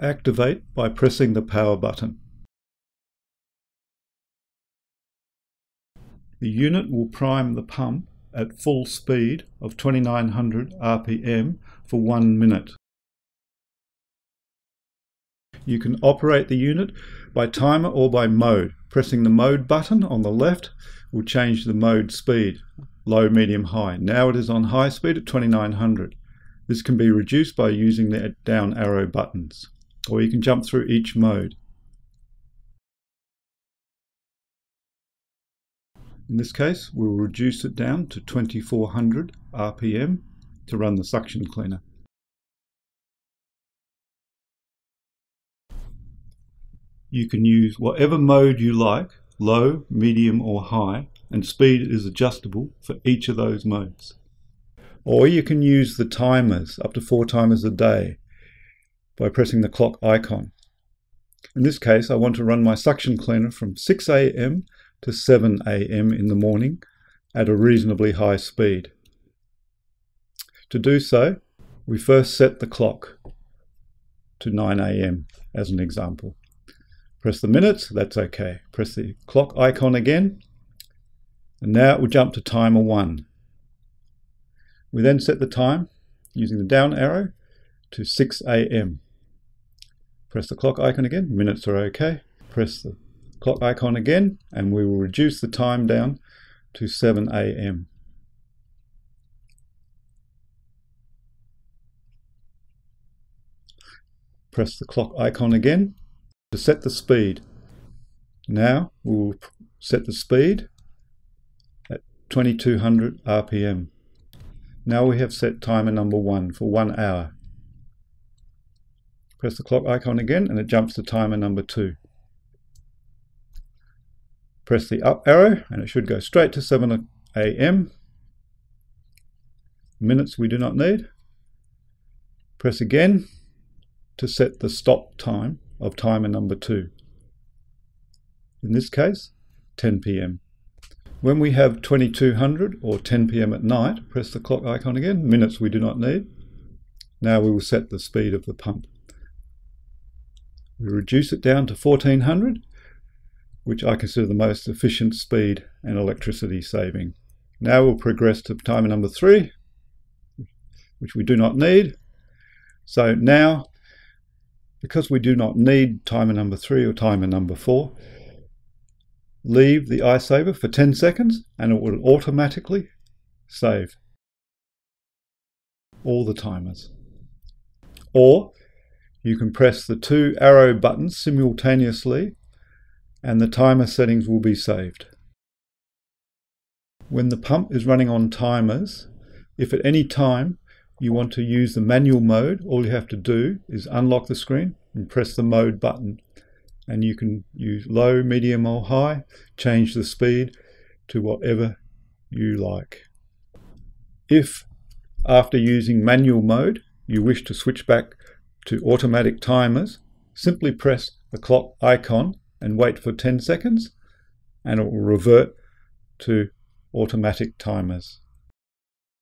Activate by pressing the power button. The unit will prime the pump at full speed of 2900 RPM for one minute. You can operate the unit by timer or by mode. Pressing the mode button on the left will change the mode speed, low, medium, high. Now it is on high speed at 2900. This can be reduced by using the down arrow buttons, or you can jump through each mode. In this case, we'll reduce it down to 2400 RPM to run the suction cleaner. You can use whatever mode you like, low, medium or high, and speed is adjustable for each of those modes. Or you can use the timers, up to four timers a day, by pressing the clock icon. In this case, I want to run my suction cleaner from 6 a.m. to 7 a.m. in the morning at a reasonably high speed. To do so, we first set the clock to 9 a.m. as an example. Press the minutes, that's okay. Press the clock icon again, and now it will jump to timer 1. We then set the time using the down arrow to 6 a.m. Press the clock icon again, minutes are okay. Press the clock icon again, and we will reduce the time down to 7 a.m. Press the clock icon again, to set the speed. Now we will set the speed at 2200 RPM. Now we have set timer number one for one hour. Press the clock icon again and it jumps to timer number two. Press the up arrow and it should go straight to 7 a.m. Minutes we do not need. Press again to set the stop time of timer number two. In this case, 10 p.m. When we have 2200 or 10 p.m. at night, press the clock icon again, minutes we do not need. Now we will set the speed of the pump. We reduce it down to 1400, which I consider the most efficient speed and electricity saving. Now we'll progress to timer number three, which we do not need. So now because we do not need timer number three or timer number four, leave the iSaver for 10 seconds and it will automatically save all the timers. Or you can press the two arrow buttons simultaneously and the timer settings will be saved. When the pump is running on timers, if at any time you want to use the manual mode, all you have to do is unlock the screen and press the mode button. And you can use low, medium or high, change the speed to whatever you like. If after using manual mode you wish to switch back to automatic timers, simply press the clock icon and wait for 10 seconds and it will revert to automatic timers.